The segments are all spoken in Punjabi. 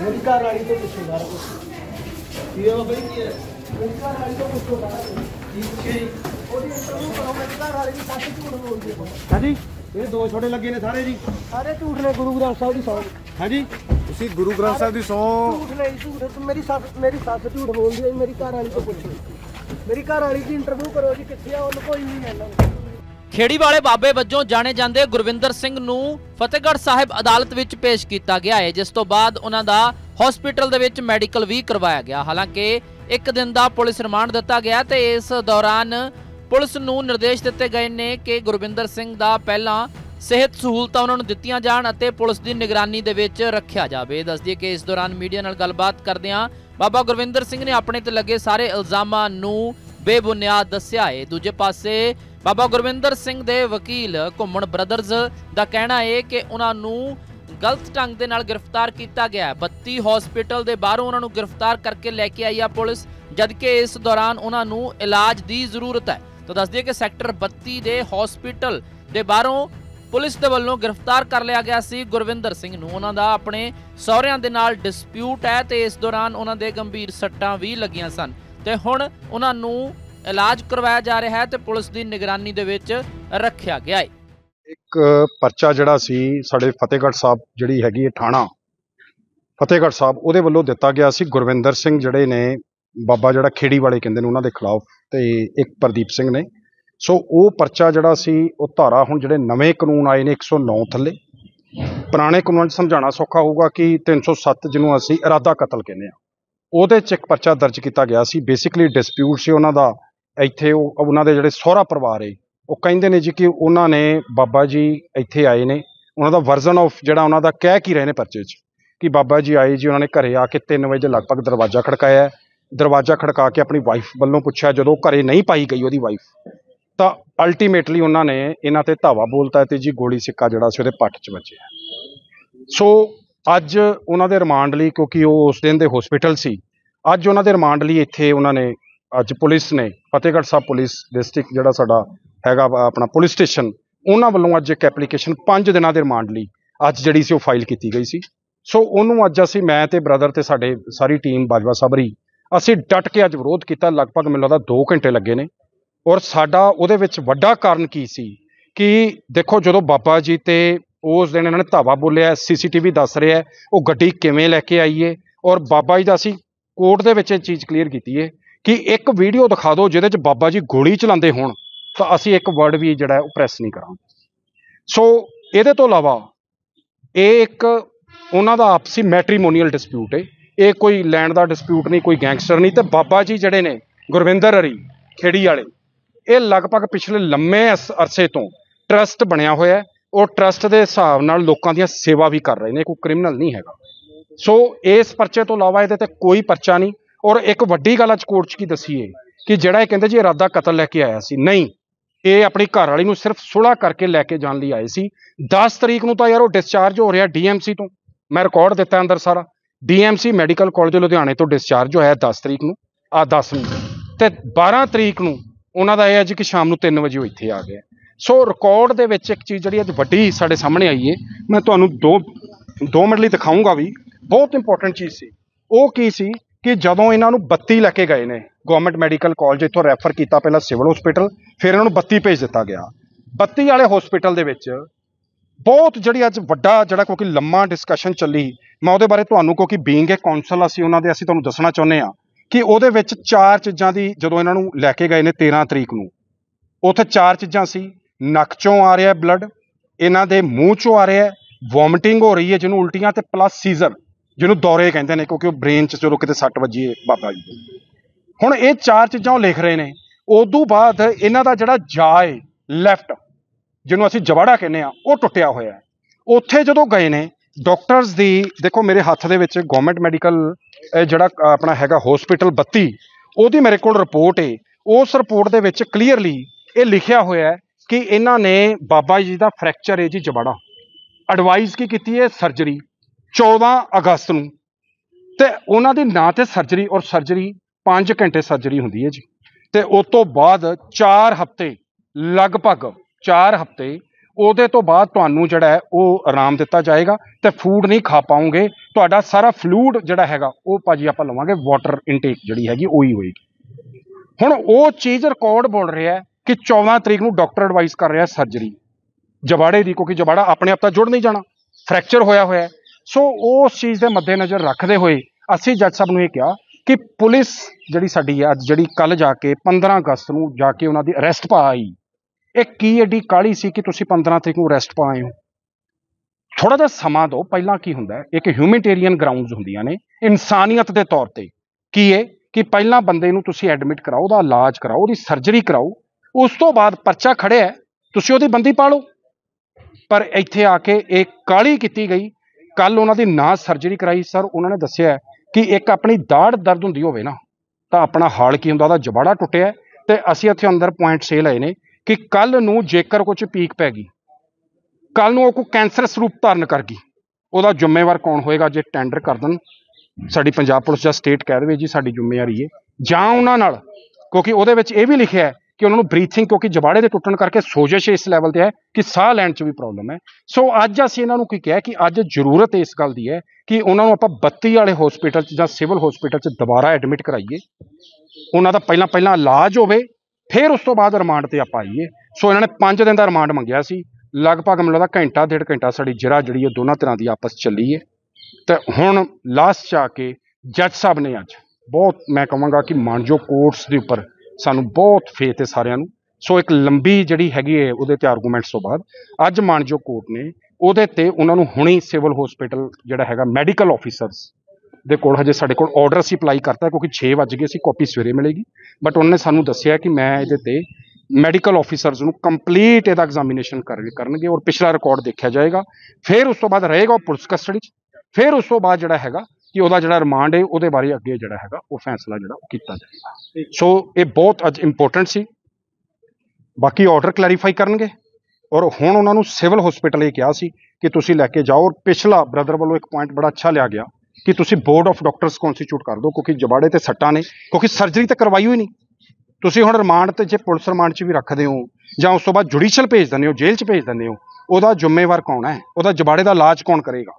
ਮੇਰੀ ਘਰ ਵਾਲੀ ਤੋਂ ਪੁੱਛੋ ਸਾਰਾ ਕੁਝ ਕੀ ਹੈ ਬਾਬਾ ਜੀ ਕੀ ਹੈ ਮੇਰੀ ਘਰ ਵਾਲੀ ਤੋਂ ਪੁੱਛੋ ਸਾਰਾ ਕੁਝ ਕੀ ਪੁੱਛੇ ਜੀ? ਉਹਦੀ ਇੰਟਰਵਿਊ ਕਰੋ ਮੇਰੀ ਘਰ ਵਾਲੀ ਦੀ ਸੱਚ ਝੂਠ ਬੋਲਦੀ ਹੈ ਹਾਂਜੀ? ਇਹ ਦੋ ਛੋਟੇ ਲੱਗੇ ਨੇ ਸਾਰੇ ਜੀ। ਸਾਰੇ ਝੂਠ ਨੇ ਗੁਰੂ ਗ੍ਰੰਥ ਸਾਹਿਬ ਦੀ ਸੌਂ। ਹਾਂਜੀ? ਤੁਸੀਂ ਗੁਰੂ ਗ੍ਰੰਥ ਸਾਹਿਬ ਦੀ ਸੌ। ਝੂਠ ਨਹੀਂ ਝੂਠ। ਤੂੰ ਮੇਰੀ ਸੱਸ ਮੇਰੀ ਸੱਸ ਝੂਠ ਬੋਲਦੀ ਹੈ ਮੇਰੀ ਘਰ ਵਾਲੀ ਤੋਂ ਪੁੱਛੋ। ਮੇਰੀ ਘਰ ਵਾਲੀ ਦੀ ਇੰਟਰਵਿਊ ਕਰੋ ਜੀ ਕਿੱਥੇ ਆ ਉਹਨੂੰ ਕੋਈ ਨਹੀਂ ਇਹਨਾਂ ਨੂੰ ਖੇੜੀ ਵਾਲੇ ਬਾਬੇ ਵਜੋਂ ਜਾਣੇ ਜਾਂਦੇ ਗੁਰਵਿੰਦਰ ਸਿੰਘ ਨੂੰ ਫਤਿਹਗੜ੍ਹ ਸਾਹਿਬ ਅਦਾਲਤ ਵਿੱਚ ਪੇਸ਼ ਕੀਤਾ ਗਿਆ ਹੈ, ਜਿਸ ਤੋਂ ਬਾਅਦ ਉਹਨਾਂ ਦਾ ਹਸਪੀਟਲ ਦੇ ਵਿੱਚ ਮੈਡੀਕਲ ਵੀ ਕਰਵਾਇਆ ਗਿਆ। ਹਾਲਾਂਕਿ, ਇੱਕ ਦਿਨ ਦਾ ਪੁਲਿਸ ਰਿਮਾਂਡ ਦਿੱਤਾ ਗਿਆ ਤੇ ਇਸ ਦੌਰਾਨ ਪੁਲਿਸ ਨੂੰ ਨਿਰਦੇਸ਼ ਦਿੱਤੇ ਗਏ ਨੇ ਕਿ ਗੁਰਵਿੰਦਰ ਸਿੰਘ ਦਾ ਪਹਿਲਾਂ ਸਿਹਤ ਸਹੂਲਤਾਂ ਉਹਨਾਂ ਨੂੰ ਦਿੱਤੀਆਂ ਜਾਣ ਅਤੇ ਪੁਲਿਸ ਦੀ ਨਿਗਰਾਨੀ ਦੇ ਵਿੱਚ ਰੱਖਿਆ ਜਾਵੇ। ਦੱਸਦੀਏ ਕਿ ਇਸ ਦੌਰਾਨ ਮੀਡੀਆ ਨਾਲ ਗੱਲਬਾਤ ਕਰਦਿਆਂ ਬਾਬਾ ਗੁਰਵਿੰਦਰ ਸਿੰਘ ਨੇ ਆਪਣੇ ਤੇ ਲੱਗੇ ਸਾਰੇ ਇਲਜ਼ਾਮਾਂ ਨੂੰ ਬੇਬੁਨਿਆਦ ਦੱਸਿਆ ਹੈ। ਦੂਜੇ ਪਾਸੇ ਬਾਬਾ ਗੁਰਵਿੰਦਰ ਸਿੰਘ ਦੇ ਵਕੀਲ ਘੁੰਮਣ ਬ੍ਰਦਰਜ਼ ਦਾ ਕਹਿਣਾ ਹੈ ਕਿ ਉਹਨਾਂ ਨੂੰ ਗਲਤ ਢੰਗ ਦੇ ਨਾਲ ਗ੍ਰਿਫਤਾਰ ਕੀਤਾ ਗਿਆ ਹੈ। 32 ਹਸਪੀਟਲ ਦੇ ਬਾਹਰੋਂ ਉਹਨਾਂ ਨੂੰ ਗ੍ਰਿਫਤਾਰ ਕਰਕੇ ਲੈ ਕੇ ਆਈ ਆ ਪੁਲਿਸ, ਜਦਕਿ ਇਸ ਦੌਰਾਨ ਉਹਨਾਂ ਨੂੰ ਇਲਾਜ ਦੀ ਜ਼ਰੂਰਤ ਹੈ। ਤਾਂ ਦੱਸ ਦਈਏ ਕਿ ਸੈਕਟਰ 32 ਦੇ ਹਸਪੀਟਲ ਦੇ ਬਾਹਰੋਂ ਪੁਲਿਸ ਦੇ ਵੱਲੋਂ ਗ੍ਰਿਫਤਾਰ ਕਰ ਲਿਆ ਗਿਆ ਸੀ ਗੁਰਵਿੰਦਰ ਸਿੰਘ ਨੂੰ। ਉਹਨਾਂ ਦਾ ਆਪਣੇ ਸਹੁਰਿਆਂ ਦੇ ਨਾਲ ਡਿਸਪਿਊਟ ਹੈ ਤੇ ਇਸ ਦੌਰਾਨ ਉਹਨਾਂ ਦੇ ਗੰਭੀਰ ਸੱਟਾਂ ਵੀ ਲੱਗੀਆਂ ਸਨ। ਤੇ ਹੁਣ ਉਹਨਾਂ ਨੂੰ ਇਲਾਜ ਕਰਵਾਇਆ ਜਾ ਰਿਹਾ ਹੈ ਤੇ ਪੁਲਿਸ ਦੀ ਨਿਗਰਾਨੀ ਦੇ ਵਿੱਚ ਰੱਖਿਆ ਗਿਆ ਹੈ। ਇੱਕ ਪਰਚਾ ਜਿਹੜਾ ਸੀ, ਸਾਡੇ ਫਤਿਹਗੜ੍ਹ ਸਾਹਿਬ ਜਿਹੜੀ ਹੈਗੀ ਹੈ ਥਾਣਾ, ਫਤਿਹਗੜ੍ਹ ਸਾਹਿਬ ਉਹਦੇ ਵੱਲੋਂ ਦਿੱਤਾ ਗਿਆ ਸੀ। ਗੁਰਵਿੰਦਰ ਸਿੰਘ ਜਿਹੜੇ ਨੇ, ਬਾਬਾ ਜਿਹੜਾ ਖੇੜੀ ਵਾਲੇ ਕਹਿੰਦੇ ਨੇ ਉਹਨਾਂ ਦੇ ਖਿਲਾਫ ਤੇ ਇੱਕ ਪ੍ਰਦੀਪ ਸਿੰਘ ਨੇ। ਸੋ ਉਹ ਪਰਚਾ ਜਿਹੜਾ ਸੀ, ਉਹ ਧਾਰਾ ਹੁਣ ਜਿਹੜੇ ਨਵੇਂ ਕਾਨੂੰਨ ਆਏ ਨੇ 109 ਥੱਲੇ। ਪੁਰਾਣੇ ਕਾਨੂੰਨ 'ਚ ਸਮਝਾਉਣਾ ਸੌਖਾ ਹੋਊਗਾ ਕਿ 307 ਜਿਹਨੂੰ ਅਸੀਂ ਇਰਾਦਾ ਕਤਲ ਕਹਿੰਦੇ ਆ ਉਹਦੇ 'ਚ ਇੱਕ ਪਰਚਾ ਦਰਜ ਕੀਤਾ ਗਿਆ ਸੀ। ਬੇਸਿਕਲੀ ਡਿਸਪਿਊਟ ਸੀ ਉਹਨਾਂ ਦਾ। ਇੱਥੇ ਉਹ, ਉਹਨਾਂ ਦੇ ਜਿਹੜੇ ਸਹੁਰਾ ਪਰਿਵਾਰ ਏ, ਉਹ ਕਹਿੰਦੇ ਨੇ ਜੀ ਕਿ ਉਹਨਾਂ ਨੇ ਬਾਬਾ ਜੀ ਇੱਥੇ ਆਏ ਨੇ, ਉਹਨਾਂ ਦਾ ਵਰਜ਼ਨ ਆਫ ਜਿਹੜਾ ਉਹਨਾਂ ਦਾ ਕਹਿ ਕੀ ਰਹੇ ਨੇ ਪਰਚੇ 'ਚ, ਕਿ ਬਾਬਾ ਜੀ ਆਏ ਜੀ, ਉਹਨਾਂ ਨੇ ਘਰੇ ਆ ਕੇ 3 ਵਜੇ ਦੇ ਲਗਭਗ ਦਰਵਾਜ਼ਾ ਖੜਕਾਇਆ, ਦਰਵਾਜ਼ਾ ਖੜਕਾ ਕੇ ਆਪਣੀ ਵਾਈਫ ਵੱਲੋਂ ਪੁੱਛਿਆ, ਜਦੋਂ ਘਰੇ ਨਹੀਂ ਪਾਈ ਗਈ ਉਹਦੀ ਵਾਈਫ ਤਾਂ ਅਲਟੀਮੇਟਲੀ ਉਹਨਾਂ ਨੇ ਇਹਨਾਂ ਤੇ ਧਾਵਾ ਬੋਲਤਾ ਤੇ ਜੀ ਗੋਲੀ ਸਿੱਕਾ ਜਿਹੜਾ ਸੀ ਉਹਦੇ ਪੱਟ 'ਚ ਵੱਜਿਆ। ਸੋ ਅੱਜ ਉਹਨਾਂ ਦੇ ਰਿਮਾਂਡ ਲਈ, ਕਿਉਂਕਿ ਉਹ ਉਸ ਦਿਨ ਦੇ ਹਸਪੀਟਲ ਸੀ, ਅੱਜ ਉਹਨਾਂ ਦੇ ਰਿਮਾਂਡ ਲਈ ਇੱਥੇ ਉਹਨਾਂ ਨੇ ਅੱਜ ਪੁਲਿਸ ਨੇ, ਫਤਿਹਗੜ੍ਹ ਸਾਹਿਬ ਪੁਲਿਸ ਡਿਸਟ੍ਰਿਕਟ ਜਿਹੜਾ ਸਾਡਾ ਹੈਗਾ ਵਾ, ਆਪਣਾ ਪੁਲਿਸ ਸਟੇਸ਼ਨ, ਉਹਨਾਂ ਵੱਲੋਂ ਅੱਜ ਇੱਕ ਐਪਲੀਕੇਸ਼ਨ 5 ਦਿਨਾਂ ਦੇ ਰਿਮਾਂਡ ਲਈ ਅੱਜ ਜਿਹੜੀ ਸੀ ਉਹ ਫਾਈਲ ਕੀਤੀ ਗਈ ਸੀ। ਸੋ ਉਹਨੂੰ ਅੱਜ ਅਸੀਂ, ਮੈਂ ਤੇ ਬ੍ਰਦਰ ਤੇ ਸਾਡੇ ਸਾਰੀ ਟੀਮ ਬਾਜਵਾ ਸਾਬਰੀ ਅਸੀਂ ਡਟ ਕੇ ਅੱਜ ਵਿਰੋਧ ਕੀਤਾ, ਲਗਭਗ ਮੈਨੂੰ ਲੱਗਦਾ 2 ਘੰਟੇ ਲੱਗੇ ਨੇ। ਔਰ ਸਾਡਾ ਉਹਦੇ ਵਿੱਚ ਵੱਡਾ ਕਾਰਨ ਕੀ ਸੀ ਕਿ ਦੇਖੋ ਜਦੋਂ ਬਾਬਾ ਜੀ ਤੇ ਉਸ ਦਿਨ ਇਹਨਾਂ ਨੇ ਧਾਵਾ ਬੋਲਿਆ, ਸੀਸੀਟੀਵੀ ਦੱਸ ਰਿਹਾ, ਉਹ ਗੱਡੀ ਕਿਵੇਂ ਲੈ ਕੇ ਆਈਏ, ਔਰ ਬਾਬਾ ਜੀ ਦਾ ਅਸੀਂ ਕੋਰਟ ਦੇ ਵਿੱਚ ਇਹ ਚੀਜ਼ ਕਲੀਅਰ ਕੀਤੀ ਏ ਕਿ ਇੱਕ ਵੀਡੀਓ ਦਿਖਾ ਦਿਓ ਜਿਹਦੇ 'ਚ ਬਾਬਾ ਜੀ ਗੋਲੀ ਚਲਾਉਂਦੇ ਹੋਣ, ਤਾਂ ਅਸੀਂ ਇੱਕ ਵਰਡ ਵੀ ਜਿਹੜਾ ਉਹ ਪ੍ਰੈਸ ਨਹੀਂ ਕਰਾਂਗੇ। ਸੋ ਇਹਦੇ ਤੋਂ ਇਲਾਵਾ ਇਹ ਇੱਕ ਉਹਨਾਂ ਦਾ ਆਪਸੀ ਮੈਟ੍ਰੀਮੋਨੀਅਲ ਡਿਸਪਿਊਟ ਹੈ ਇਹ ਕੋਈ ਲੈਂਡ ਦਾ ਡਿਸਪਿਊਟ ਨਹੀਂ, ਕੋਈ ਗੈਂਗਸਟਰ ਨਹੀਂ ਤੇ ਬਾਬਾ ਜੀ ਜਿਹੜੇ ਨੇ, ਗੁਰਵਿੰਦਰ ਹਰੀ, ਖੇੜੀ ਵਾਲੇ, ਇਹ ਲਗਭਗ ਪਿਛਲੇ ਲੰਮੇ ਅਸ- ਅਰਸੇ ਤੋਂ ਟਰਸਟ ਬਣਿਆ ਹੋਇਆ ਹੈ। ਉਹ ਟਰਸਟ ਦੇ ਹਿਸਾਬ ਨਾਲ ਲੋਕਾਂ ਦੀਆਂ ਸੇਵਾ ਵੀ ਕਰ ਰਹੇ ਨੇ ਕੋਈ ਕ੍ਰਿਮੀਨਲ ਨਹੀਂ ਹੈਗਾ। ਸੋ ਇਸ ਪਰਚੇ ਤੋਂ ਇਲਾਵਾ ਇਹਦੇ ਤੇ ਕੋਈ ਪਰਚਾ ਨਹੀਂ। ਔਰ ਇੱਕ ਵੱਡੀ ਗੱਲ ਅੱਜ ਕੋਰਟ 'ਚ ਕੀ ਦਸੀਏ ਕਿ ਜਿਹੜਾ ਇਹ ਕਹਿੰਦੇ ਜੀ ਇਰਾਦਾ ਕਤਲ ਲੈ ਕੇ ਆਇਆ ਸੀ, ਨਹੀਂ, ਇਹ ਆਪਣੀ ਘਰ ਵਾਲੀ ਨੂੰ ਸਿਰਫ ਸੁਲਾ ਕਰਕੇ ਲੈ ਕੇ ਜਾਣ ਲਈ ਆਏ ਸੀ। 10 ਤਰੀਕ ਨੂੰ ਤਾਂ ਯਾਰ ਉਹ ਡਿਸਚਾਰਜ ਹੋ ਰਿਹਾ ਡੀਐਮਸੀ ਤੋਂ। ਮੈਂ ਰਿਕਾਰਡ ਦਿੱਤਾ ਅੰਦਰ ਸਾਰਾ। ਡੀਐਮਸੀ ਮੈਡੀਕਲ ਕਾਲਜ ਲੁਧਿਆਣੇ ਤੋਂ ਡਿਸਚਾਰਜ ਹੋਇਆ 10 ਤਰੀਕ ਨੂੰ ਆ 10 ਨੂੰ। ਤੇ 12 ਤਰੀਕ ਨੂੰ ਉਹਨਾਂ ਦਾ ਇਹ ਹੈ ਜੀ ਕਿ ਸ਼ਾਮ ਨੂੰ 3 ਵਜੇ ਉਹ ਇੱਥੇ ਆ ਗਿਆ। ਸੋ ਰਿਕਾਰਡ ਦੇ ਵਿੱਚ ਇੱਕ ਚੀਜ਼ ਜਿਹੜੀ ਅੱਜ ਵੱਡੀ ਸਾਡੇ ਸਾਹਮਣੇ ਆਈ ਹੈ ਮੈਂ ਤੁਹਾਨੂੰ ਦੋ ਦੋ ਮਿੰਟ ਲਈ ਦਿਖਾਊਂਗਾ ਵੀ, ਬਹੁਤ ਇੰਪੋਰਟੈਂਟ ਚੀਜ਼ ਸੀ। ਉਹ ਕੀ ਸੀ? ਕਿ ਜਦੋਂ ਇਹਨਾਂ ਨੂੰ 32 ਲੈ ਕੇ ਗਏ ਨੇ ਗਵਰਨਮੈਂਟ ਮੈਡੀਕਲ ਕਾਲਜ ਇੱਥੋਂ ਰੈਫਰ ਕੀਤਾ ਪਹਿਲਾਂ ਸਿਵਲ ਹਸਪੀਟਲ ਫਿਰ ਇਹਨਾਂ ਨੂੰ 32 ਭੇਜ ਦਿੱਤਾ ਗਿਆ। 32 ਵਾਲੇ ਹਸਪੀਟਲ ਦੇ ਵਿੱਚ ਬਹੁਤ ਜਿਹੜੀ ਅੱਜ ਵੱਡਾ ਜਿਹੜਾ ਕਿਉਂਕਿ ਲੰਮਾ ਡਿਸਕਸ਼ਨ ਚੱਲੀ, ਮੈਂ ਉਹਦੇ ਬਾਰੇ ਤੁਹਾਨੂੰ ਕਿਉਂਕਿ ਬੀਇੰਗ ਏ ਕਾਉਂਸਲ ਅਸੀਂ ਉਹਨਾਂ ਦੇ, ਅਸੀਂ ਤੁਹਾਨੂੰ ਦੱਸਣਾ ਚਾਹੁੰਦੇ ਆ ਕਿ ਉਹਦੇ ਵਿੱਚ ਚਾਰ ਚੀਜ਼ਾਂ ਦੀ ਜਦੋਂ ਇਹਨਾਂ ਨੂੰ ਲੈ ਕੇ ਗਏ ਨੇ 13 ਤਰੀਕ ਨੂੰ, ਉੱਥੇ ਚਾਰ ਚੀਜ਼ਾਂ ਸੀ, ਨੱਕ ਚੋਂ ਆ ਰਿਹਾ ਬਲੱਡ ਇਹਨਾਂ ਦੇ ਮੂੰਹ ਚੋਂ ਆ ਰਿਹਾ ਵੋਮਿਟਿੰਗ ਹੋ ਰਹੀ ਹੈ ਜਿਹਨੂੰ ਉਲਟੀਆਂ ਤੇ ਪਲੱਸ ਸੀਜ਼ਰ ਜਿਹਨੂੰ ਦੌਰੇ ਕਹਿੰਦੇ ਨੇ, ਕਿਉਂਕਿ ਉਹ ਬ੍ਰੇਨ 'ਚ ਚਲੋ ਕਿਤੇ ਸੱਟ ਵੱਜੀ ਹੈ ਬਾਬਾ ਜੀ ਦੇ। ਹੁਣ ਇਹ ਚਾਰ ਚੀਜ਼ਾਂ ਉਹ ਲਿਖ ਰਹੇ ਨੇ। ਉਦੋਂ ਬਾਅਦ ਇਹਨਾਂ ਦਾ ਜਿਹੜਾ ਜਾ ਹੈ ਲੈਫਟ ਜਿਹਨੂੰ ਅਸੀਂ ਜਵਾੜਾ ਕਹਿੰਦੇ ਆ ਉਹ ਟੁੱਟਿਆ ਹੋਇਆ ਹੈ। ਉੱਥੇ ਜਦੋਂ ਗਏ ਨੇ ਡਾਕਟਰਸ ਦੀ, ਦੇਖੋ ਮੇਰੇ ਹੱਥ ਦੇ ਵਿੱਚ ਗਵਰਨਮੈਂਟ ਮੈਡੀਕਲ ਜਿਹੜਾ ਆਪਣਾ ਹੈਗਾ ਹਸਪੀਟਲ 32 ਉਹਦੀ ਮੇਰੇ ਕੋਲ ਰਿਪੋਰਟ ਹੈ ਉਸ ਰਿਪੋਰਟ ਦੇ ਵਿੱਚ ਕਲੀਅਰਲੀ ਇਹ ਲਿਖਿਆ ਹੋਇਆ ਹੈ ਕਿ ਇਹਨਾਂ ਨੇ ਬਾਬਾ ਜੀ ਦਾ ਫ੍ਰੈਕਚਰ ਹੈ ਜੀ ਜਵਾੜਾ। ਐਡਵਾਈਸ ਕੀ ਕੀਤੀ ਹੈ? ਸਰਜਰੀ 14 ਅਗਸਤ ਨੂੰ। ਤੇ ਉਹਨਾਂ ਦੇ ਨਾਂ ਤੇ ਸਰਜਰੀ ਔਰ ਸਰਜਰੀ 5 ਘੰਟੇ ਸਰਜਰੀ ਹੁੰਦੀ ਹੈ ਜੀ। ਤੇ ਉਸ ਤੋਂ ਬਾਅਦ 4 ਹਫ਼ਤੇ, ਲਗਭਗ 4 ਹਫ਼ਤੇ, ਉਹਦੇ ਤੋਂ ਬਾਅਦ ਤੁਹਾਨੂੰ ਜਿਹੜਾ ਹੈ ਉਹ ਆਰਾਮ ਦਿੱਤਾ ਜਾਏਗਾ ਤੇ ਫੂਡ ਨਹੀਂ ਖਾ ਪਾਉਂਗੇ ਤੁਹਾਡਾ ਸਾਰਾ ਫਲੂਡ ਜਿਹੜਾ ਹੈਗਾ, ਉਹ ਭਾਜੀ ਆਪਾਂ ਲਵਾਂਗੇ ਵਾਟਰ ਇਨਟੇਕ ਜਿਹੜੀ ਹੈਗੀ, ਉਹੀ ਹੋਏਗੀ। ਹੁਣ ਉਹ ਚੀਜ਼ ਰਿਕਾਰਡ ਬੋਲ ਰਿਹਾ ਕਿ 14 ਤਰੀਕ ਨੂੰ ਡਾਕਟਰ ਐਡਵਾਈਸ ਕਰ ਰਿਹਾ ਸਰਜਰੀ ਜਬਾੜੇ ਦੀ, ਕਿਉਂਕਿ ਜਬਾੜਾ ਆਪਣੇ ਆਪ ਤਾਂ ਜੁੜ ਨਹੀਂ ਜਾਣਾ। ਫ੍ਰੈਕਚਰ ਹੋਇਆ ਹੋਇਆ ਸੋ ਉਸ ਚੀਜ਼ ਦੇ ਮੱਦੇਨਜ਼ਰ ਰੱਖਦੇ ਹੋਏ ਅਸੀਂ ਜੱਜ ਸਾਹਿਬ ਨੂੰ ਇਹ ਕਿਹਾ ਕਿ ਪੁਲਿਸ ਜਿਹੜੀ ਸਾਡੀ ਹੈ ਅੱਜ ਜਿਹੜੀ ਕੱਲ ਜਾ ਕੇ 15 ਅਗਸਤ ਨੂੰ ਜਾ ਕੇ ਉਹਨਾਂ ਦੀ ਅਰੈਸਟ ਪਾ ਆਈ। ਇਹ ਕੀ ਐਡੀ ਕਾਲੀ ਸੀ ਕਿ ਤੁਸੀਂ 15 ਤਰੀਕ ਨੂੰ ਅਰੈਸਟ ਪਾਏ ਹੋ? ਥੋੜਾ ਜਿਹਾ ਸਮਾਂ ਦਿਓ, ਪਹਿਲਾਂ ਕੀ ਹੁੰਦਾ ਇੱਕ ਹਿਊਮੈਨਿਟੇਰੀਅਨ ਗਰਾਊਂਡਸ ਹੁੰਦੀਆਂ ਨੇ, ਇਨਸਾਨੀਅਤ ਦੇ ਤੌਰ ਤੇ। ਕੀ ਹੈ ਕਿ ਪਹਿਲਾਂ ਬੰਦੇ ਨੂੰ ਤੁਸੀਂ ਐਡਮਿਟ ਕਰਾਓ, ਉਹਦਾ ਇਲਾਜ ਕਰਾਓ, ਉਹਦੀ ਸਰਜਰੀ ਕਰਾਓ, ਉਸ ਤੋਂ ਬਾਅਦ ਪਰਚਾ ਖੜਿਆ ਤੁਸੀਂ ਉਹਦੀ ਬੰਦੀ ਪਾ ਲਓ। ਪਰ ਇੱਥੇ ਆ ਕੇ ਇਹ ਕਾਲੀ ਕੀਤੀ ਗਈ ਕੱਲ ਉਹਨਾਂ ਦੀ ਨਾ ਸਰਜਰੀ ਕਰਾਈ ਸਰ ਉਹਨਾਂ ਨੇ ਦੱਸਿਆ ਕਿ ਇੱਕ ਆਪਣੀ ਦਾੜ ਦਰਦ ਹੁੰਦੀ ਹੋਵੇ ਨਾ, ਤਾਂ ਆਪਣਾ ਹਾਲ ਕੀ ਹੁੰਦਾ, ਉਹਦਾ ਜਬਾੜਾ ਟੁੱਟਿਆ ਹੈ ਤੇ ਅਸੀਂ ਇੱਥੇ ਅੰਦਰ ਪੁਆਇੰਟ ਸੇ ਲਏ ਨੇ ਕਿ ਕੱਲ ਨੂੰ ਜੇਕਰ ਕੁਝ ਪੀਕ ਪੈ ਗਈ ਕੱਲ ਨੂੰ ਉਹ ਕੋਈ ਕੈਂਸਰਸ ਰੂਪ ਧਾਰਨ ਕਰ ਗਈ, ਉਹਦਾ ਜ਼ਿੰਮੇਵਾਰ ਕੌਣ ਹੋਏਗਾ ਜੇ ਟੈਂਡਰ ਕਰ ਦੇਣ? ਸਾਡੀ ਪੰਜਾਬ ਪੁਲਿਸ ਜਾਂ ਸਟੇਟ ਕਹਿ ਦੇਵੇ ਜੀ, ਸਾਡੀ ਜ਼ਿੰਮੇਵਾਰੀ ਹੈ। ਜਾਂ ਉਹਨਾਂ ਨਾਲ, ਕਿਉਂਕਿ ਉਹਦੇ ਵਿੱਚ ਇਹ ਵੀ ਲਿਖਿਆ ਹੈ ਕਿ ਉਹਨਾਂ ਨੂੰ ਬਰੀਥਿੰਗ ਕਿਉਂਕਿ ਜਵਾੜੇ ਦੇ ਟੁੱਟਣ ਕਰਕੇ ਸੋਜਸ਼ ਇਸ ਲੈਵਲ ਤੇ ਹੈ ਕਿ ਸਾਹ ਲੈਣ 'ਚ ਵੀ ਪ੍ਰੋਬਲਮ ਹੈ। ਸੋ ਅੱਜ ਅਸੀਂ ਇਹਨਾਂ ਨੂੰ ਕੀ ਕਿਹਾ ਕਿ ਅੱਜ ਜ਼ਰੂਰਤ ਇਸ ਗੱਲ ਦੀ ਹੈ ਕਿ ਉਹਨਾਂ ਨੂੰ ਆਪਾਂ 32 ਵਾਲੇ ਹਸਪੀਟਲ 'ਚ ਜਾਂ ਸਿਵਲ ਹਸਪੀਟਲ 'ਚ ਦੁਬਾਰਾ ਐਡਮਿਟ ਕਰਾਈਏ। ਉਹਨਾਂ ਦਾ ਪਹਿਲਾਂ ਪਹਿਲਾਂ ਇਲਾਜ ਹੋਵੇ, ਫਿਰ ਉਸ ਤੋਂ ਬਾਅਦ ਰਿਮਾਂਡ ਤੇ ਆਪਾਂ ਆਈਏ। ਸੋ ਇਹਨਾਂ ਨੇ 5 ਦਿਨ ਦਾ ਰਿਮਾਂਡ ਮੰਗਿਆ ਸੀ। ਲਗਭਗ ਮੈਨੂੰ ਲੱਗਦਾ ਘੰਟਾ, ਡੇਢ ਘੰਟਾ ਸਾਡੀ ਜ਼ਰਾ ਜਿਹੜੀ ਹੈ, ਦੋਨਾਂ ਤਰ੍ਹਾਂ ਦੀ ਆਪਸ 'ਚ ਚੱਲੀ ਹੈ। ਤੇ ਹੁਣ ਲਾਸਟ 'ਚ ਆ ਕੇ ਜੱਜ ਸਾਹਿਬ ਨੇ ਅੱਜ ਬਹੁਤ ਮੈਂ ਕਹਾਂਗਾ ਕਿ ਮਾਨਜੋ ਕੋਰਟਸ ਦੇ ਉੱਪਰ ਸਾਨੂੰ ਬਹੁਤ ਫੇਥ ਹੈ ਸਾਰਿਆਂ ਨੂੰ। ਸੋ ਇੱਕ ਲੰਬੀ ਜਿਹੜੀ ਹੈਗੀ ਹੈ ਉਹਦੇ ਤੇ ਆਰਗੂਮੈਂਟਸ ਤੋਂ ਬਾਅਦ, ਅੱਜ ਮਾਨਜੋ ਕੋਰਟ ਨੇ, ਉਹਦੇ ਤੇ ਉਹਨਾਂ ਨੂੰ ਹੁਣੇ ਸਿਵਲ ਹਸਪੀਟਲ ਜਿਹੜਾ ਹੈਗਾ ਮੈਡੀਕਲ ਆਫੀਸਰਸ ਦੇ ਕੋਲ ਹਜੇ ਸਾਡੇ ਕੋਲ ਆਰਡਰ ਅਸੀਂ ਅਪਲਾਈ ਕਰਤਾ ਕਿਉਂਕਿ 6 ਵਜ ਗਏ ਸੀ ਕਾਪੀ ਸਵੇਰੇ ਮਿਲੇਗੀ। ਬਟ ਉਹਨਾਂ ਨੇ ਸਾਨੂੰ ਦੱਸਿਆ ਕਿ ਮੈਂ ਇਹਦੇ ਤੇ ਮੈਡੀਕਲ ਆਫੀਸਰਸ ਨੂੰ ਕੰਪਲੀਟ ਇਹਦਾ ਐਗਜ਼ਾਮੀਨੇਸ਼ਨ ਕਰਨਗੇ ਔਰ ਪਿਛਲਾ ਰਿਕਾਰਡ ਦੇਖਿਆ ਜਾਏਗਾ। ਫਿਰ ਉਸ ਤੋਂ ਬਾਅਦ ਰਹੇਗਾ ਉਹ ਪੁਲਿਸ ਕਸਟਡੀ 'ਚ। ਫਿਰ ਉਸ ਤੋਂ ਬਾਅਦ ਜਿਹੜਾ ਹੈਗਾ ਕਿ ਉਹਦਾ ਜਿਹੜਾ ਰਿਮਾਂਡ ਹੈ ਉਹਦੇ ਬਾਰੇ ਅੱਗੇ ਜਿਹੜਾ ਹੈਗਾ, ਉਹ ਫੈਸਲਾ ਜਿਹੜਾ ਉਹ ਕੀਤਾ ਜਾਏਗਾ। ਸੋ ਇਹ ਬਹੁਤ ਅੱਜ ਇੰਪੋਰਟੈਂਟ ਸੀ। ਬਾਕੀ ਆਰਡਰ ਕਲੈਰੀਫਾਈ ਕਰਨਗੇ। ਔਰ ਹੁਣ ਉਹਨਾਂ ਨੂੰ ਸਿਵਲ ਹਸਪੀਟਲ ਇਹ ਕਿਹਾ ਸੀ ਕਿ ਤੁਸੀਂ ਲੈ ਕੇ ਜਾਓ। ਔਰ ਪਿਛਲਾ ਬ੍ਰਦਰ ਵੱਲੋਂ ਇੱਕ ਪੁਆਇੰਟ ਬੜਾ ਅੱਛਾ ਲਿਆ ਗਿਆ ਕਿ ਤੁਸੀਂ ਬੋਰਡ ਆਫ ਡਾਕਟਰਸ ਕਨਸਟੀਟਿਊਟ ਕਰ ਦਿਓ, ਕਿਉਂਕਿ ਜਬਾੜੇ ਤੇ ਸੱਟਾਂ ਨੇ, ਕਿਉਂਕਿ ਸਰਜਰੀ ਤਾਂ ਕਰਵਾਈ ਹੋਈ ਨਹੀਂ। ਤੁਸੀਂ ਹੁਣ ਰਿਮਾਂਡ ਤੇ ਜੇ ਪੁਲਿਸ ਰਿਮਾਂਡ 'ਚ ਵੀ ਰੱਖਦੇ ਹੋ, ਜਾਂ ਉਸ ਤੋਂ ਬਾਅਦ ਜੁਡੀਸ਼ੀਅਲ ਭੇਜ ਦਿੰਦੇ ਹੋ, ਜੇਲ੍ਹ 'ਚ ਭੇਜ ਦਿੰਦੇ ਹੋ, ਉਹਦਾ ਜ਼ਿੰਮੇਵਾਰ ਕੌਣ ਹੈ? ਉਹਦਾ ਜਬਾੜੇ ਦਾ ਇਲਾਜ ਕੌਣ ਕਰੇਗਾ,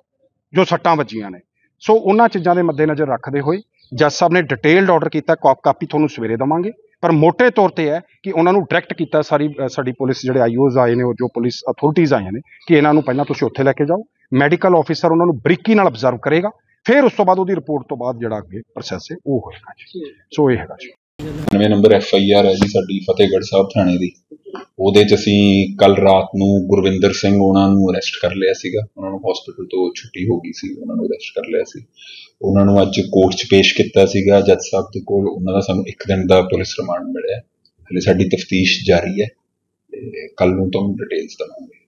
ਜੋ ਸੱਟਾਂ ਵੱਜੀਆਂ ਨੇ? ਸੋ ਉਹਨਾਂ ਚੀਜ਼ਾਂ ਦੇ ਮੱਦੇਨਜ਼ਰ ਰੱਖਦੇ ਹੋਏ ਜੱਜ ਸਾਹਿਬ ਨੇ ਡਿਟੇਲਡ ਆਰਡਰ ਕੀਤਾ ਕਾਪ ਕਾਪੀ ਤੁਹਾਨੂੰ ਸਵੇਰੇ ਦਵਾਂਗੇ। ਪਰ ਮੋٹے ਤੌਰ ਤੇ ਹੈ ਕਿ ਉਹਨਾਂ ਨੂੰ ਡਾਇਰੈਕਟ ਕੀਤਾ ਸਾਰੀ ਸਾਡੀ ਪੁਲਿਸ ਜਿਹੜੇ ਆਈਓਜ਼ ਆਏ ਨੇ ਉਹ ਜੋ ਪੁਲਿਸ ਅਥਾਰਟੀਆਂ ਆਈਆਂ ਨੇ ਕਿ ਇਹਨਾਂ ਨੂੰ ਪਹਿਲਾਂ ਤੁਸੀਂ ਉੱਥੇ ਲੈ ਕੇ ਜਾਓ। ਮੈਡੀਕਲ ਆਫੀਸਰ ਉਹਨਾਂ ਨੂੰ ਬਰੀਕੀ ਨਾਲ ਅਬਜ਼ਰਵ ਕਰੇਗਾ। ਫਿਰ ਉਸ ਤੋਂ ਬਾਅਦ ਉਹਦੀ ਰਿਪੋਰਟ ਤੋਂ ਬਾਅਦ ਜਿਹੜਾ ਅੱਗੇ ਪ੍ਰੋਸੈਸ ਹੈ ਉਹ ਹੋਏਗਾ ਜੀ। ਸੋ ਇਹ ਹੈਗਾ ਜੀ। 99 ਨੰਬਰ ਐਫ ਆਈ ਆਰ ਹੈ ਜੀ ਸਾਡੀ ਫਤਿਹਗੜ੍ਹ ਸਾਹਿਬ ਥਾਣੇ ਦੀ। ਉਹਦੇ ਚ ਅਸੀਂ ਕੱਲ ਰਾਤ ਨੂੰ ਗੁਰਵਿੰਦਰ ਸਿੰਘ ਉਹਨਾਂ ਨੂੰ ਅਰੈਸਟ ਕਰ ਲਿਆ ਸੀਗਾ। ਉਹਨਾਂ ਨੂੰ ਹਸਪੀਟਲ ਤੋਂ ਛੁੱਟੀ ਹੋ ਗਈ ਸੀ ਉਹਨਾਂ ਨੂੰ ਅਰੈਸਟ ਕਰ ਲਿਆ ਸੀ। ਉਹਨਾਂ ਨੂੰ ਅੱਜ ਕੋਰਟ 'ਚ ਪੇਸ਼ ਕੀਤਾ ਸੀਗਾ ਜੱਜ ਸਾਹਿਬ ਦੇ ਕੋਲ। ਉਹਨਾਂ ਦਾ ਸਾਨੂੰ ਇੱਕ ਦਿਨ ਦਾ ਪੁਲਿਸ ਰਿਮਾਂਡ ਮਿਲਿਆ। ਹਲੇ ਸਾਡੀ ਤਫਤੀਸ਼ ਜਾਰੀ ਹੈ ਤੇ ਕੱਲ ਨੂੰ ਤੁਹਾਨੂੰ ਡਿਟੇਲਸ ਦਵਾਂਗੇ।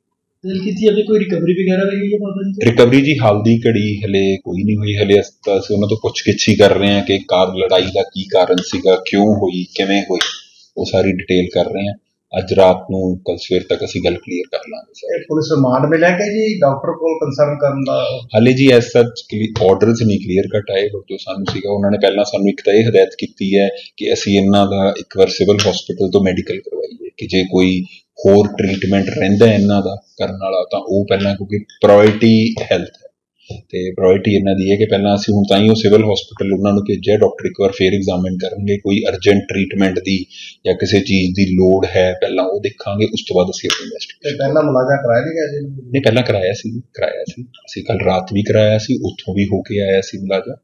ਦਿਲ ਕੀਤੀ ਅਭੀ ਕੋਈ ਰਿਕਵਰੀ ਵਗੈਰਾ ਹੋਈ ਹੈ ਬਾਬਾ ਜੀ ਰਿਕਵਰੀ ਜੀ ਹਾਲ ਦੀ ਘੜੀ ਹਲੇ ਕੋਈ ਨਹੀਂ ਹੋਈ। ਹਲੇ ਅਸੀਂ ਉਹਨਾਂ ਤੋਂ ਪੁੱਛਗਿੱਛ ਹੀ ਕਰ ਰਹੇ ਹਾਂ ਕਿ ਕਾਰ ਲੜਾਈ ਦਾ ਕੀ ਕਾਰਨ ਸੀਗਾ ਕਿਉਂ ਹੋਈ ਕਿਵੇਂ ਹੋਈ ਉਹ ਸਾਰੀ ਡਿਟੇਲ ਕਰ ਰਹੇ ਹਾਂ। ਅੱਜ ਰਾਤ ਨੂੰ ਕੱਲ ਸਵੇਰ ਤੱਕ ਅਸੀਂ ਗੱਲ ਕਲੀਅਰ ਕਰ ਲਾਂਗੇ ਸਰ। ਪੁਲਿਸ ਰਿਮਾਂਡ ਮਿਲਿਆ ਕਿ ਜੀ ਡਾਕਟਰ ਕੋਲ ਕੰਸਰਨ ਕਰਨ ਦਾ? ਹਾਲੇ ਜੀ ਐਸ ਸੱਚ ਆਰਡਰਸ ਨਹੀਂ ਕਲੀਅਰ ਕੱਟ ਆਏ ਬਟ ਜੋ ਸਾਨੂੰ ਸੀਗਾ ਉਹਨਾਂ ਨੇ ਪਹਿਲਾਂ ਸਾਨੂੰ ਇੱਕ ਤਾਂ ਇਹ ਹਦਾਇਤ ਕੀਤੀ ਹੈ ਕਿ ਅਸੀਂ ਇਹਨਾਂ ਦਾ ਇੱਕ ਵਾਰ ਸਿਵਲ ਹਸਪੀਟਲ ਤੋਂ ਮੈਡੀਕਲ ਕਰਵਾਈਏ ਕਿ ਜੇ ਕੋਈ ਹੋਰ ਟ੍ਰੀਟਮੈਂਟ ਰਹਿੰਦਾ ਇਹਨਾਂ ਦਾ ਕਰਨ ਵਾਲਾ ਤਾਂ ਉਹ ਪਹਿਲਾਂ ਕਿਉਂਕਿ ਪ੍ਰਾਇੋਰਟੀ ਹੈਲਥ ਹੈ। ਤੇ ਪ੍ਰਾਇੋਰਟੀ ਇਹਨਾਂ ਦੀ ਹੈ ਕਿ ਪਹਿਲਾਂ ਅਸੀਂ ਹੁਣ ਤਾਂ ਹੀ ਉਹ ਸਿਵਲ ਹਸਪੀਟਲ ਉਹਨਾਂ ਨੂੰ ਭੇਜਿਆ ਡਾਕਟਰ ਇੱਕ ਵਾਰ ਫੇਰ ਐਗਜ਼ਾਮਿਨ ਕਰਨਗੇ ਕੋਈ ਅਰਜੈਂਟ ਟ੍ਰੀਟਮੈਂਟ ਦੀ ਜਾਂ ਕਿਸੇ ਚੀਜ਼ ਦੀ ਲੋੜ ਹੈ ਪਹਿਲਾਂ ਉਹ ਦੇਖਾਂਗੇ ਉਸ ਤੋਂ ਬਾਅਦ ਅਸੀਂ ਆਪਣੀ ਇਨਵੈਸਟੀਗੇਸ਼ਨ ਤੇ ਪਹਿਲਾਂ ਮੁਲਾਜ਼ਾ ਕਰਾਇਆ ਨਹੀਂ ਗਿਆ ਜੀ ਨੇ ਪਹਿਲਾਂ ਕਰਾਇਆ ਸੀ ਕਰਾਇਆ ਸੀ। ਅਸੀਂ ਕੱਲ ਰਾਤ ਵੀ ਕਰਾਇਆ ਸੀ ਉੱਥੋਂ ਵੀ ਹੋ ਕੇ ਆਇਆ ਸੀ ਮੁਲਾਜ਼ਾ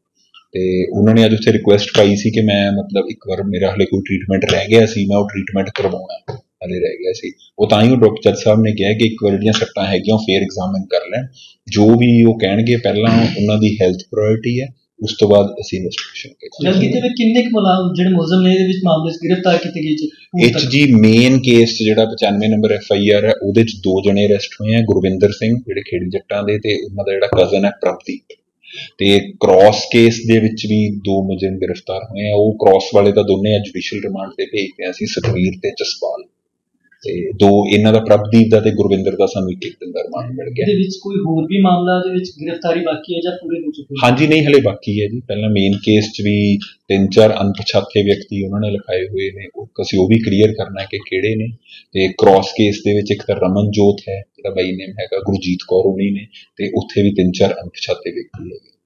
ਤੇ ਉਹਨਾਂ ਨੇ ਅੱਜ ਉੱਥੇ ਰਿਕੁਐਸਟ ਪਾਈ ਸੀ ਕਿ ਮੈਂ ਮਤਲਬ ਇੱਕ ਵਾਰ ਮੇਰਾ ਹਲੇ ਕੋਈ ਟ੍ਰੀਟਮੈਂਟ ਰਹਿ ਗਿਆ ਸੀ ਮੈਂ ਉਹ ਟ੍ਰੀਟਮੈਂਟ ਕਰਵਾਉਣਾ। ਹਲੇ ਰਹਿ ਗਿਆ ਸੀ। ਉਹ ਤਾਂ ਹੀ ਉਹ ਡਾਕਟਰ ਜੱਜ ਸਾਹਿਬ ਨੇ ਕਿਹਾ ਕਿ ਇੱਕ ਵਾਰ ਜਿਹੜੀਆਂ ਸੱਟਾਂ ਹੈਗੀਆਂ ਉਹ ਫੇਰ ਐਗਜ਼ਾਮਿਨ ਕਰ ਲੈਣ। ਜੋ ਵੀ ਉਹ ਕਹਿਣਗੇ ਪਹਿਲਾਂ ਉਹਨਾਂ ਦੀ ਹੈਲਥ ਪ੍ਰਾਇੋਰਟੀ ਹੈ ਉਸ ਤੋਂ ਬਾਅਦ ਅਸੀਂ ਇਨਵੈਸਟੀਗੇਸ਼ਨ ਗੱਲ ਕਰਾਂਗੇ ਕੀਤੀ ਵੀ ਕਿੰਨੇ ਕੁ ਮੁਲਾਜ਼ਮ ਜਿਹੜੇ ਮੁਲਜ਼ਮ ਨੇ ਇਹਦੇ ਵਿੱਚ ਮਾਮਲੇ 'ਚ ਗ੍ਰਿਫਤਾਰ ਕੀਤੇ ਗਏ ਜੀ? ਇਹ? ਜੀ ਮੇਨ ਕੇਸ ਜਿਹੜਾ 95 ਨੰਬਰ ਐਫ ਆਈ ਆਰ ਹੈ ਉਹਦੇ ਚ ਦੋ ਜਣੇ ਅਰੈਸਟ ਹੋਏ ਆ ਗੁਰਵਿੰਦਰ ਸਿੰਘ ਜਿਹੜੇ ਖੇੜੀ ਜੱਟਾਂ ਦੇ ਤੇ ਉਹਨਾਂ ਦਾ ਜਿਹੜਾ ਕਜ਼ਨ ਹੈ ਪ੍ਰਭਦੀਪ। ਤੇ ਕ੍ਰਾਸ ਕੇਸ ਦੇ ਵਿੱਚ ਵੀ ਦੋ ਮੁਲਜ਼ਮ ਗ੍ਰਿਫਤਾਰ ਹੋਏ ਆ। ਉਹ ਕ੍ਰਾਸ ਵਾਲੇ ਤਾਂ ਦੋਨੇ ਜੁਡੀਸ਼ੀਅਲ ਰਿਮਾਂਡ ਤੇ ਭੇਜਦੇ ਆ ਸੀ ਸਤਵੀਰ ਤੇ ਜਸਪਾਲ। ਤੇ ਦੋ ਇਹਨਾਂ ਦਾ ਪ੍ਰਭਦੀਪ ਦਾ ਤੇ ਗੁਰਵਿੰਦਰ ਦਾ ਸਾਨੂੰ ਇੱਕ ਇੱਕ ਦਿਨ ਦਾ ਰਿਮਾਂਡ ਮਿਲ ਗਿਆ। ਇਹਦੇ ਵਿੱਚ ਕੋਈ ਹੋਰ ਵੀ ਮਾਮਲਾ ਦੇ ਵਿੱਚ ਗ੍ਰਿਫਤਾਰੀ ਬਾਕੀ ਹੈ ਜਾਂ ਪੂਰੇ ਹੋ ਚੁੱਕੇ ਹਾਂਜੀ ਨਹੀਂ ਹਲੇ ਬਾਕੀ ਹੈ ਜੀ। ਪਹਿਲਾਂ ਮੇਨ ਕੇਸ 'ਚ ਵੀ ਤਿੰਨ ਚਾਰ ਅਣਪਛਾਤੇ ਵਿਅਕਤੀ ਉਹਨਾਂ ਨੇ ਲਿਖਾਏ ਹੋਏ ਨੇ। ਉਹ ਅਸੀਂ ਉਹ ਵੀ ਕਲੀਅਰ ਕਰਨਾ ਹੈ ਕਿ ਕਿਹੜੇ ਨੇ। ਤੇ ਕ੍ਰਾਸ ਕੇਸ ਦੇ ਵਿੱਚ ਇੱਕ ਤਾਂ ਰਮਨਜੋਤ ਹੈ ਜਿਹੜਾ ਬਾਈ ਨੇਮ ਹੈਗਾ ਗੁਰਜੀਤ ਕੌਰ ਉਨੀ ਨੇ। ਤੇ ਉੱਥੇ ਵੀ ਤਿੰਨ ਚਾਰ ਅਣਪਛਾਤੇ ਵਿਅਕਤੀ ਹੈਗੇ